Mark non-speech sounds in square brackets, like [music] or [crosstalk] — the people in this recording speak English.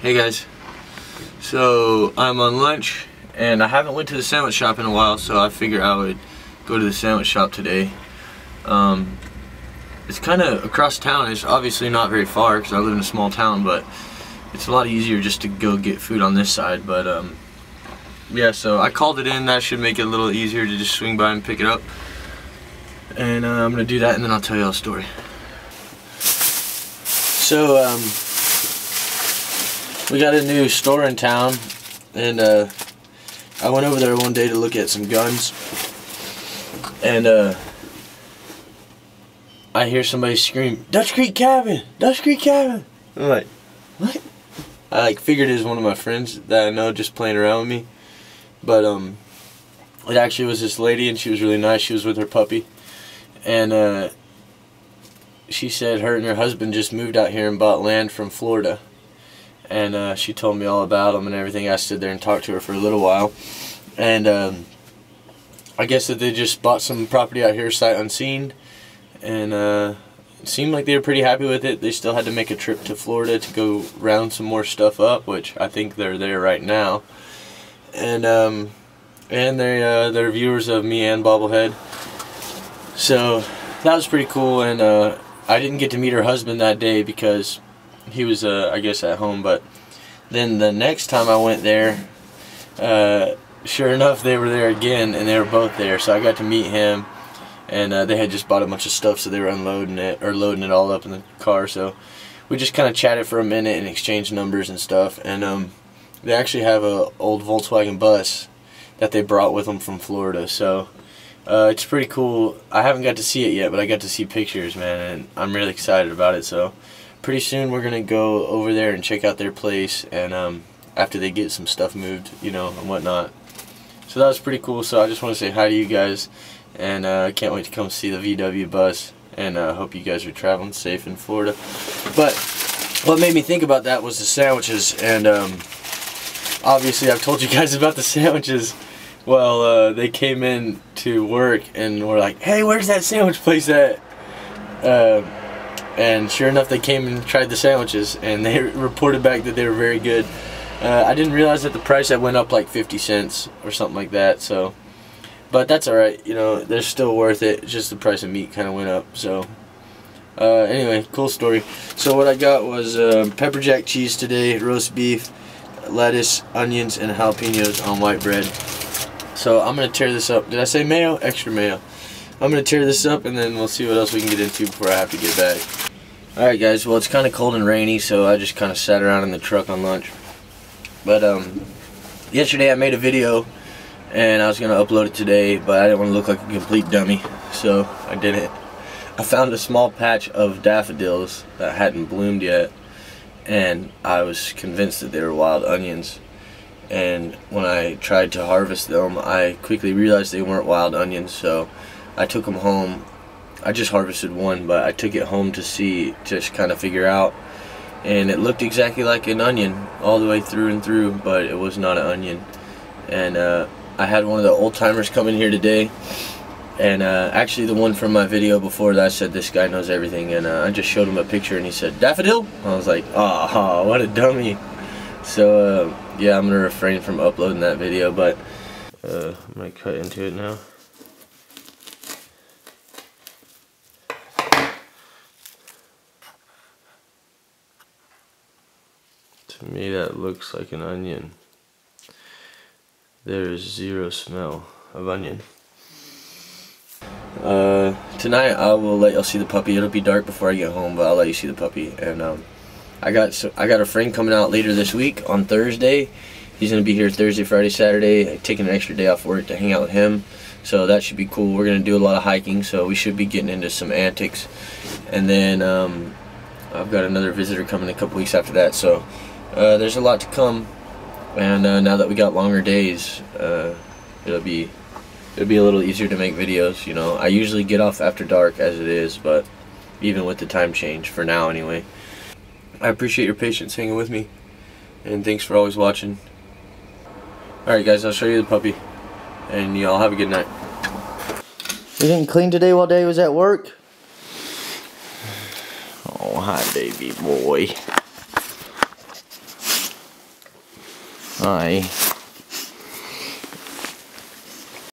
Hey guys. So I'm on lunch and I haven't went to the sandwich shop in a while so I figured I would go to the sandwich shop today. Um, it's kind of across town. It's obviously not very far because I live in a small town but it's a lot easier just to go get food on this side but um, yeah so I called it in that should make it a little easier to just swing by and pick it up and uh, I'm gonna do that and then I'll tell you all a story. So um, we got a new store in town and uh, I went over there one day to look at some guns and uh, I hear somebody scream Dutch Creek Cabin! Dutch Creek Cabin! I'm like what? I like figured it was one of my friends that I know just playing around with me but um it actually was this lady and she was really nice. She was with her puppy and uh, she said her and her husband just moved out here and bought land from Florida and uh, she told me all about them and everything. I stood there and talked to her for a little while, and um, I guess that they just bought some property out here sight unseen, and uh, it seemed like they were pretty happy with it. They still had to make a trip to Florida to go round some more stuff up, which I think they're there right now, and um, and they uh, they're viewers of me and Bobblehead, so that was pretty cool. And uh, I didn't get to meet her husband that day because he was uh, I guess at home but then the next time I went there uh, sure enough they were there again and they were both there. So I got to meet him and uh, they had just bought a bunch of stuff so they were unloading it or loading it all up in the car. So we just kind of chatted for a minute and exchanged numbers and stuff and um, they actually have a old Volkswagen bus that they brought with them from Florida. So uh, it's pretty cool. I haven't got to see it yet but I got to see pictures man and I'm really excited about it. So pretty soon we're gonna go over there and check out their place and um, after they get some stuff moved you know and whatnot. So that was pretty cool. So I just want to say hi to you guys and I uh, can't wait to come see the VW bus and I uh, hope you guys are traveling safe in Florida. But what made me think about that was the sandwiches and um, obviously I've told you guys [laughs] about the sandwiches. Well uh, they came in to work and were like hey where's that sandwich place at? Uh, and sure enough they came and tried the sandwiches and they [laughs] reported back that they were very good. Uh, I didn't realize that the price had went up like 50 cents or something like that so but that's alright you know they're still worth it it's just the price of meat kind of went up so uh, anyway cool story. So what I got was uh, pepper jack cheese today roast beef lettuce onions and jalapenos on white bread. So I'm gonna tear this up. Did I say mayo? Extra mayo I'm going to tear this up and then we'll see what else we can get into before I have to get back. Alright guys, well it's kind of cold and rainy so I just kind of sat around in the truck on lunch. But um, yesterday I made a video and I was going to upload it today but I didn't want to look like a complete dummy so I didn't. I found a small patch of daffodils that hadn't bloomed yet and I was convinced that they were wild onions and when I tried to harvest them I quickly realized they weren't wild onions so I took them home. I just harvested one, but I took it home to see, just kind of figure out. And it looked exactly like an onion all the way through and through, but it was not an onion. And uh, I had one of the old timers come in here today. And uh, actually the one from my video before that said this guy knows everything. And uh, I just showed him a picture and he said, daffodil? I was like, oh, what a dummy. So uh, yeah, I'm going to refrain from uploading that video, but uh, going to cut into it now. To me that looks like an onion. There is zero smell of onion. Uh, tonight I will let y'all see the puppy. It'll be dark before I get home, but I'll let you see the puppy. And um, I got so I got a friend coming out later this week on Thursday. He's gonna be here Thursday, Friday, Saturday. Taking an extra day off work to hang out with him. So that should be cool. We're gonna do a lot of hiking, so we should be getting into some antics. And then um, I've got another visitor coming a couple weeks after that. So uh, there's a lot to come and uh, now that we got longer days uh, it'll be it'll be a little easier to make videos you know I usually get off after dark as it is but even with the time change for now anyway I appreciate your patience hanging with me and thanks for always watching alright guys I'll show you the puppy and y'all have a good night you didn't clean today while Dave was at work? hi baby boy. Hi.